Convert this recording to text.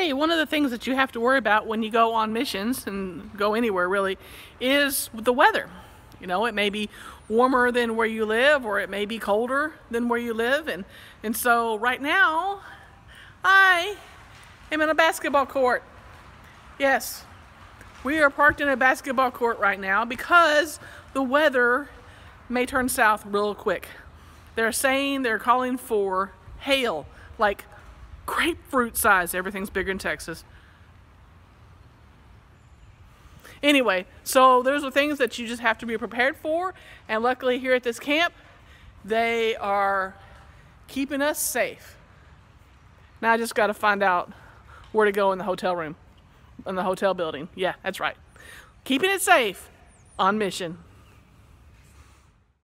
hey, one of the things that you have to worry about when you go on missions and go anywhere really is the weather. You know, it may be warmer than where you live or it may be colder than where you live. And, and so right now, I am in a basketball court. Yes, we are parked in a basketball court right now because the weather may turn south real quick. They're saying they're calling for hail, like grapefruit size. Everything's bigger in Texas. Anyway, so those are things that you just have to be prepared for. And luckily, here at this camp, they are keeping us safe. Now I just got to find out where to go in the hotel room, in the hotel building. Yeah, that's right. Keeping it safe on mission.